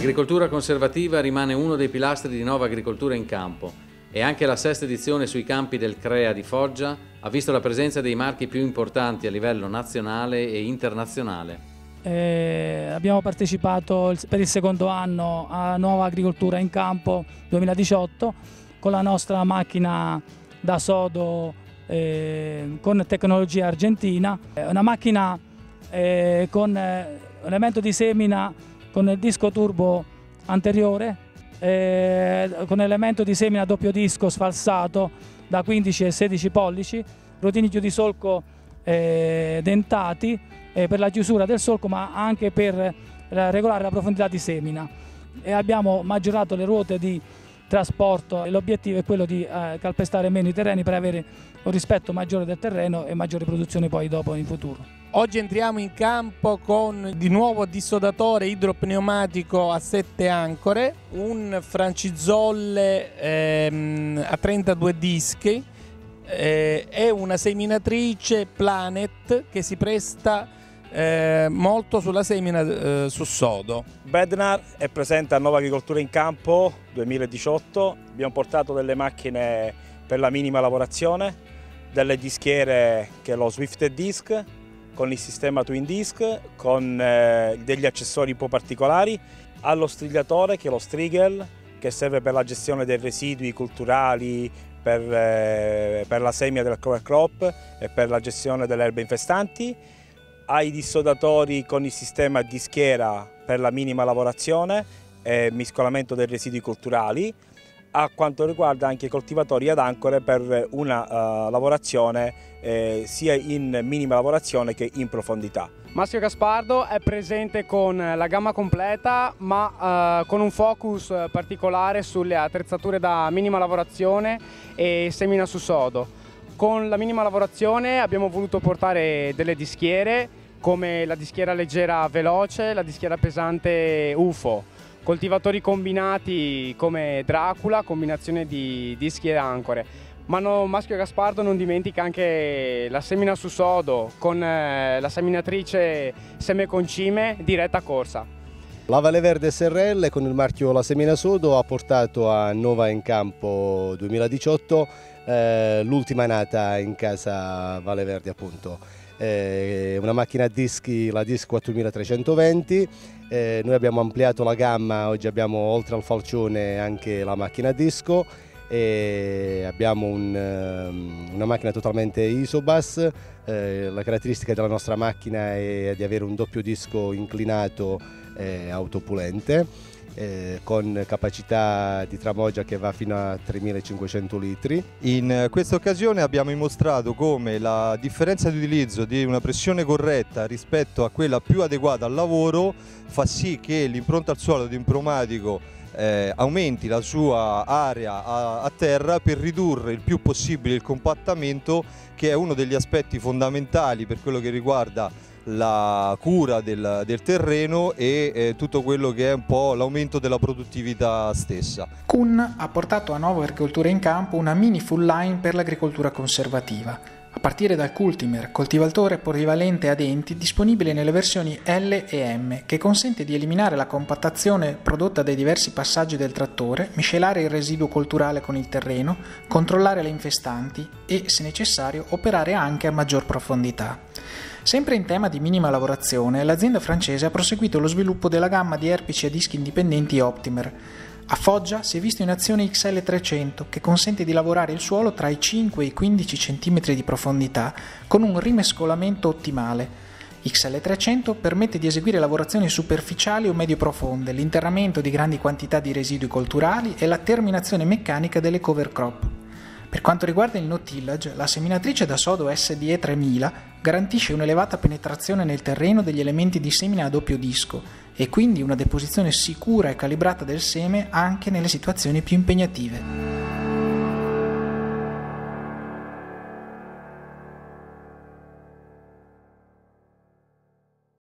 L'agricoltura conservativa rimane uno dei pilastri di nuova agricoltura in campo e anche la sesta edizione sui campi del CREA di Foggia ha visto la presenza dei marchi più importanti a livello nazionale e internazionale. Eh, abbiamo partecipato per il secondo anno a Nuova Agricoltura in Campo 2018 con la nostra macchina da sodo eh, con tecnologia argentina, una macchina eh, con eh, elemento di semina con il disco turbo anteriore, eh, con elemento di semina doppio disco sfalsato da 15 e 16 pollici, rotini chiudi solco eh, dentati eh, per la chiusura del solco ma anche per regolare la profondità di semina e abbiamo maggiorato le ruote di trasporto e l'obiettivo è quello di eh, calpestare meno i terreni per avere un rispetto maggiore del terreno e maggiore produzione poi dopo in futuro. Oggi entriamo in campo con di nuovo dissodatore idropneumatico a 7 ancore, un francizolle ehm, a 32 dischi eh, e una seminatrice Planet che si presta eh, molto sulla semina eh, su sodo. Bednar è presente a Nuova Agricoltura in Campo 2018, abbiamo portato delle macchine per la minima lavorazione, delle dischiere che è lo Swifted Disc con il sistema Twin Disc, con eh, degli accessori un po' particolari, allo strigliatore che è lo Strigel che serve per la gestione dei residui culturali, per, eh, per la semia del cover crop e per la gestione delle erbe infestanti, ai dissodatori con il sistema di schiera per la minima lavorazione e miscolamento dei residui culturali, a quanto riguarda anche i coltivatori ad ancore per una uh, lavorazione eh, sia in minima lavorazione che in profondità. Maschio Gaspardo è presente con la gamma completa ma uh, con un focus particolare sulle attrezzature da minima lavorazione e semina su sodo. Con la minima lavorazione abbiamo voluto portare delle dischiere come la dischiera leggera veloce, la dischiera pesante UFO coltivatori combinati come Dracula, combinazione di dischi e ancore. Ma no, Maschio Gaspardo non dimentica anche la semina su sodo con eh, la seminatrice seme concime diretta corsa. La Valle Verde SRL con il marchio La Semina Sodo ha portato a Nova in Campo 2018 eh, l'ultima nata in casa Valle Verde appunto eh, una macchina a dischi, la Disc 4320, eh, noi abbiamo ampliato la gamma, oggi abbiamo oltre al falcione anche la macchina a disco. E abbiamo un, ehm, una macchina totalmente isobus, eh, la caratteristica della nostra macchina è di avere un doppio disco inclinato e autopulente eh, con capacità di tramogia che va fino a 3500 litri. In questa occasione abbiamo dimostrato come la differenza di utilizzo di una pressione corretta rispetto a quella più adeguata al lavoro fa sì che l'impronta al suolo di un pneumatico eh, aumenti la sua area a, a, terra per ridurre il più possibile il compattamento che è uno degli aspetti fondamentali per quello che riguarda la cura del, del terreno e eh, tutto quello che è un po' l'aumento della produttività stessa. Kuhn ha portato a Nuova Agricoltura in Campo una mini full line per l'agricoltura conservativa a partire dal Cultimer, coltivatore polivalente a denti disponibile nelle versioni L e M, che consente di eliminare la compattazione prodotta dai diversi passaggi del trattore, miscelare il residuo colturale con il terreno, controllare le infestanti e, se necessario, operare anche a maggior profondità. Sempre in tema di minima lavorazione, l'azienda francese ha proseguito lo sviluppo della gamma di erpici a dischi indipendenti Optimer. A Foggia si è visto in azione XL300 che consente di lavorare il suolo tra i 5 e i 15 cm di profondità con un rimescolamento ottimale. XL300 permette di eseguire lavorazioni superficiali o medio profonde, l'interramento di grandi quantità di residui colturali e la terminazione meccanica delle cover crop. Per quanto riguarda il no-tillage, la seminatrice da sodo SDE 3000 garantisce un'elevata penetrazione nel terreno degli elementi di semina a doppio disco e quindi una deposizione sicura e calibrata del seme anche nelle situazioni più impegnative.